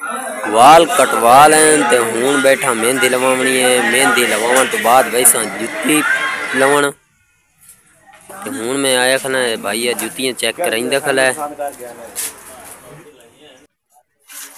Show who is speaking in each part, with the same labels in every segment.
Speaker 1: वाल कटवा लैन तो हूँ बैठा मेहंदी लवावनी है। मेहंदी लवावन तो बाद भाई सा जुती लवन तो हूँ मैं आया खला भाई जूतियाँ चेक कराइंदा खला है।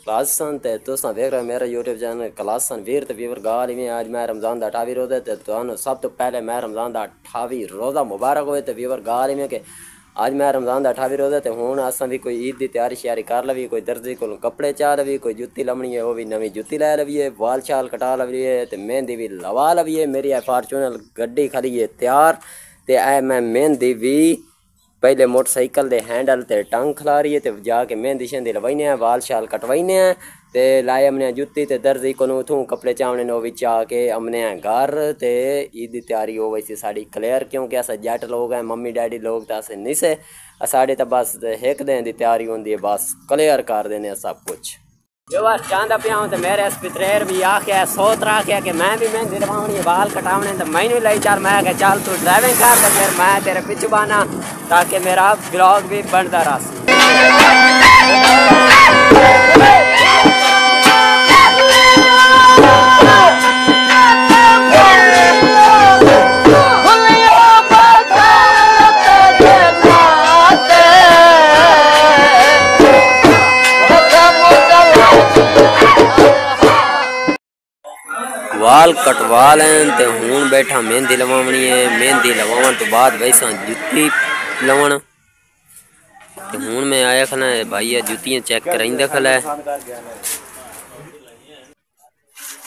Speaker 1: क्लास सन ते तुसां देख रहे हो मेरा यूट्यूब चैनल क्लास सन वीर ते व्यूअर गाल में आज मैं रमज़ान दा 28 रोज़ा ते तुहानू सब तो पहले मैं रमज़ान दा 28 रोज़ा मुबारक होए ते व्यूअर गाल में के ਅੱਜ ਮੈਂ ਰਮਜ਼ਾਨ ਦਾ 28 ਰੋਜ਼ਾ ਤੇ ਹੁਣ ਅਸਾਂ ਵੀ ਕੋਈ ਈਦ ਦੀ ਤਿਆਰੀ ਸ਼ਿਆਰੀ ਕਰ ਲਵੀ ਕੋਈ ਦਰਜੀ ਕੋਲ ਕੱਪੜੇ ਚਾਹ ਲਵੀ ਕੋਈ ਜੁੱਤੀ ਲਮਣੀ ਹੈ, ਉਹ ਵੀ ਨਵੀਂ ਜੁੱਤੀ ਲੈ ਲਵੀਏ, ਵਾਲ ਛਾਲ ਕਟਾ ਲਵੀਏ ਤੇ ਮਹਿੰਦੀ ਵੀ ਲਵਾ ਲਵੀਏ, ਮੇਰੀ ਫਾਰਚੂਨਰ ਗੱਡੀ ਖੜੀ ਹੈ ਤਿਆਰ ਤੇ ਐ ਮੈਂ ਮਹਿੰਦੀ ਵੀ ਪਹਿਲੇ ਮੋਟਰਸਾਈਕਲ ਦੇ ਹੈਂਡਲ ਤੇ ਟੰਗ ਖਲਾਰੀਏ ਤੇ ਜਾ ਕੇ ਮਹਿੰਦੀ ਸ਼ਹਿੰਦੀ ਲਵਾਈਨੇ ਆ, ਵਾਲ ਸ਼ਾਲ ਕਟਵਾਈਨੇ ਆ ते लाए તે લાય ते જુતી તે દર્દી કોનું થું કપડે ચાવણીનો વિચા के અમને घर ते ईद तैयारी हो वैसी साड़ी क्लियर, क्योंकि अस जट लोग हैं, मम्मी डैडी लोग तो अस नहीं से साढ़े तो बस एक दिन की तैयारी होंगी बस क्लियर कर देने सब कुछ। जो बस चाहता पे हूँ तो मेरे इस पितरेर भी आख्या सोत आख्या कि मैं भी मेहंदी रवानी बाल कटावने तो मैं मैंने लाई चल। मैं क्या चल तू ड्राइविंग कर तो फिर मैं तेरे पिछ बाना ताकि मेरा ब्लॉग भी बनता रहा ਵਾਲ ਕਟਵਾ ਲੈਣ ਤੇ ਹੁਣ ਬੈਠਾ ਮਹਿੰਦੀ ਲਵਾਉਣੀ ਹੈ ਮਹਿੰਦੀ ਲਵਾਉਣ ਤੋਂ ਬਾਅਦ ਵੈਸਾ ਜੁੱਤੀ ਲਵਣ ਤੇ ਹੁਣ ਮੈਂ ਆਇਆ ਖਨਾ ਭਾਈ ਇਹ ਜੁੱਤੀਆਂ ਚੈੱਕ ਕਰਾਈਂਦਾ ਖਲਾ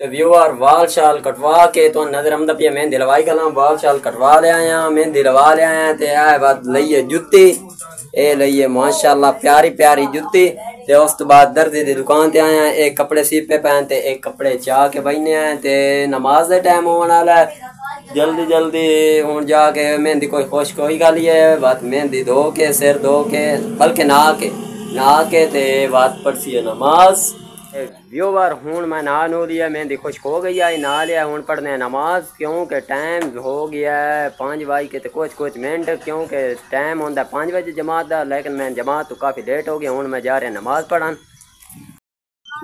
Speaker 1: तो व्यूअर वाल शाल कटवा के तो नज़र हम पे मैं दिलवाई गला वाल शाल कटवा लिया आया मैं दिलवा लिया आया ते आ बात लइए जुत्ती ए लइए माशाल्लाह प्यारी प्यारी जुत्ती ते उस तो बाद दर्जी दी दुकान ते आया एक कपड़े सीपे पहन ते एक कपड़े चा के बहने ते नमाज़ दे टाइम होने वाला जल्दी जल्दी हूँ जाके मेहंदी कोई खुश कोई गल ही है बात मेहंदी धो के सिर धो के बल्कि नहा के नहा के ते बात पढ़सी है नमाज़ व्यूवर हूँ मैं नहा नू लिया मेहंदी खुश्क हो गई है नहा लिया हूँ पढ़ने नमाज़ क्योंकि टाइम हो गया है, पाँच बज के तो कुछ कुछ मिनट क्योंकि टाइम होता है, पाँच बजे जमात का लेकिन मैं जमात तो काफ़ी लेट हो गया हूँ मैं जा रहा नमाज़ पढ़न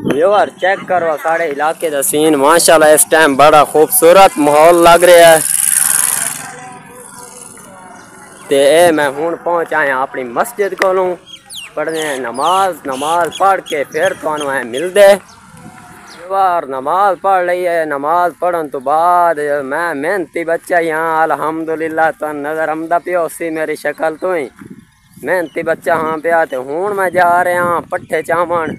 Speaker 1: व्यूवर चेक करो, साढ़े इलाके का सीन माशाल्लाह, इस टाइम बड़ा खूबसूरत माहौल लग रहा है। ते मैं हूँ पहुँच आया अपनी मस्जिद कोलों। पढ़ने नमाज़ नमाज़ पढ़ के फिर है मिलते बार नमाज़ पढ़ ली है, नमाज़ पढ़न तो बाद मैं मेहनती बच्चा यहाँ अलहमदुलिल्लाह तो नज़र आमदा पिया, उसी मेरी शक्ल तो ही। मेहनती बच्चा हाँ पिया तो हूँ मैं जा रहा, पट्ठे चावण।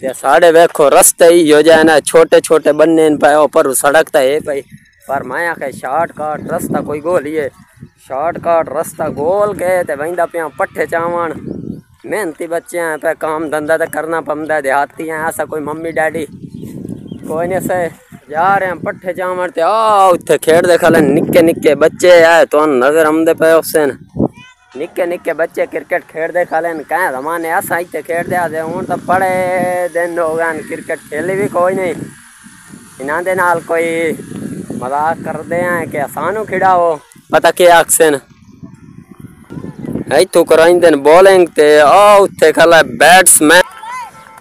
Speaker 1: ते साढ़े वेखो रस्ते ही हो जाए ना छोटे छोटे बन्ने पे पर सड़क तो है भाई। पर मैं आखे शार्ट काट रास्ता कोई गोलिए शार्ट काट रास्ता गोल के, ते वहींदा पिया, पट्ठे चावण। मेहनती बच्चे हैं, पे काम धंधा तो करना है, देहाती हैं, ऐसा कोई मम्मी डैडी। कोई नहीं से जा रहे हैं, पट्ठे चावण ते आ उत्थे खेड़दे खले निक्के निक्के बच्चे है तो नज़र आमदे पे उसे निक्के निक्के बच्चे क्रिकेट खेड़दे खले कहें जमाने ऐसा इतने खेड़दे आते हूँ तो बड़े दिन हो गए क्रिकेट खेली भी कोई नहीं। इन्हों कोई मज़ाक करते हैं कि सानू खिड़ाओ, पता क्या अक्सन ਇੱਥੋਂ ਕਰਾਈਂਦੇ ਨੇ ਬੋਲਿੰਗ ਤੇ ਆ ਉੱਥੇ ਖਲਾ ਬੈਟਸਮੈਨ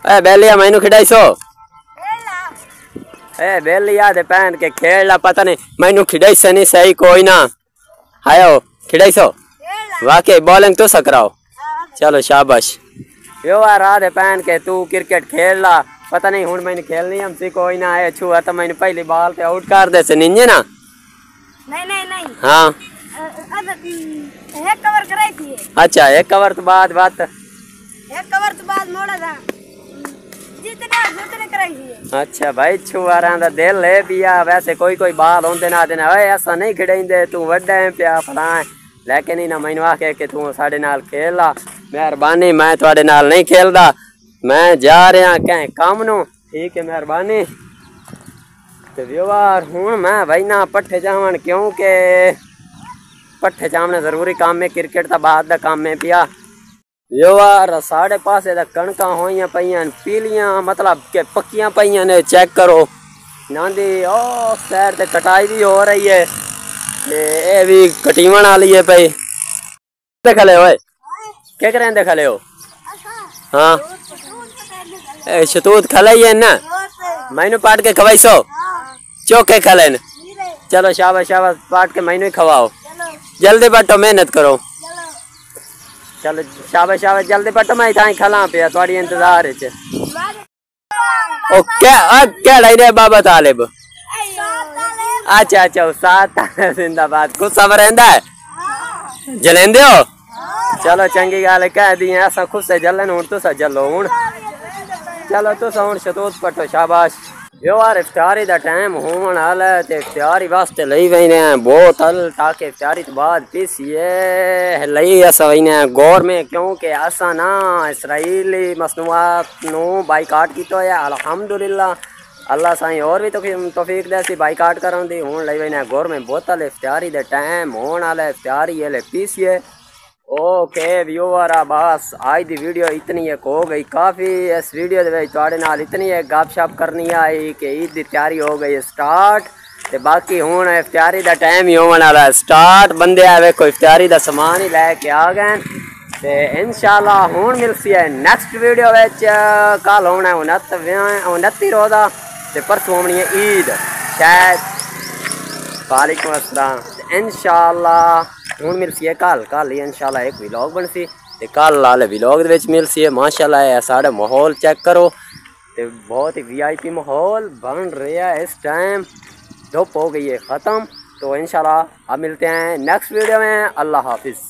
Speaker 1: ਐ ਬੈਲੀਆ ਮੈਨੂੰ ਖਿਡਾਈਸੋ ए बेलिया दे पहन के खेल पता नहीं मैनू खिड़ाई नहीं सही कोई ना आयो खिड़ाई वाकई बॉलिंग तो सकराओ चलो शाबाश यो राह दे पहन के तू क्रिकेट खेल ला पता नहीं हूँ मैंने खेलनी हमसे कोई ना आया छुआ तो मैंने पहली बॉल पे आउट कर दे से निंजे ना
Speaker 2: नहीं नहीं नहीं
Speaker 1: हाँ
Speaker 2: एक कवर कराई थी
Speaker 1: अच्छा एक कवर तो बाद बात
Speaker 2: एक कवर तो बाद मोड़ा था जितने जितने कराई थी
Speaker 1: अच्छा भाई छुआरा दा दिल है पिया वैसे कोई कोई बाल होंदे ना देना ओए ऐसा नहीं खिड़ाइंदे तू वड्डा है पिया फला है लेकिन इना मैनू आखे कि तू साडे नाल खेल ला मेहरबानी मैं थोड़े नाल नहीं खेलदा मैं जा रहा कहीं काम नू ठीक है मेहरबानी ਤੇ ਵਿਵਹਾਰ ਹੁਣ ਮੈਂ ਬੈਨਾ ਪੱਠੇ ਜਾਵਣ ਕਿਉਂਕਿ पट्ठे चामने ज़रूरी काम में क्रिकेट का बाद का काम में पिया। यार साढ़े पासे दा कणका होइयाँ पईयां पीलियाँ मतलब के पक्कियाँ पईयां ने चेक करो। नांदी ओ सैर ते कटाई भी हो रही है। ते ए भी कटीवन वाली है पई। देख ले ओए। क्या करें देख ले हो? हाँ। ए शतूत खलाई है ना? मैनू पाट के खवाई सो चौके खले न? चलो शाबाश शाबाश पाट के मैनू ही खवाओ। जल्दी बटो मेहनत करो। चलो। शाबाश शाबाश जल्दी बटो मैं इतना खला पे थोड़ी इंतज़ार है ओ क्या आ, क्या लाई रे बाबा तालिब। अच्छा अच्छा उस्ताद जिंदाबाद। कुछ सब रहंदा है? जलेंदे हो? चलो चंगी गल कह दी ऐसा खुद से जलन हूँ तुसा जलो हूँ चलो तुसा हूँ शतूत पटो शाबाश। यार इफ्तारी का टाइम होने वाला है ते इफ्तारी वास्ते लई वहीने बोतल ताकि इफ्तारी तो बाद पीसीए लई अस वहीने गौर में क्योंकि असा ना इसराइली मसनूआत नु बाइकाट कीतो है, अल्हम्दुलिल्लाह। अल्लाह साई और भी तो तौफीक दे सी बाइकाट करन दी हुन लई वहीने गौर में बोतल इफ्तारी दे टाइम होने वाला इफ्तारी ये ले पीसीए ओके व्यूअर बस आज की वीडियो इतनी एक हो गई। काफ़ी इस वीडियो थोड़े नाल इतनी एक गपशप करनी आई कि ईद की तैयारी हो गई। स्टार्ट तो बाकी हूँ इफ्तारी का टाइम ही होने वाला स्टार्ट बंदे वेखो इफ्तारी का समान ही लैके आ गए तो इन शाला हूँ मिलसी है नैक्सट वीडियो कल होना उन्नत उन्नती रोजा तो परसों होनी है ईद। शायद। वालेकुम असलम इन शाला ਹੁਣ ਮਿਲਸੀ ਹੈ ਕੱਲ ਕੱਲ ਇਨਸ਼ਾਅੱਲਾ ਇੱਕ ਵਲੌਗ ਬਣਸੀ ਤੇ ਕੱਲ ਵਾਲੇ ਵਲੌਗ ਦੇ ਵਿੱਚ ਮਿਲਸੀ ਹੈ ਮਾਸ਼ਾਅੱਲਾ ਇਹ ਸਾਡਾ ਮਾਹੌਲ ਚੈੱਕ ਕਰੋ ਤੇ ਬਹੁਤ ਹੀ ਵੀਆਈਪੀ माहौल बन रहा है इस टाइम धूप हो गई है ख़त्म तो इंशाल्लाह अब मिलते हैं नेक्स्ट वीडियो में अल्लाह हाफिज़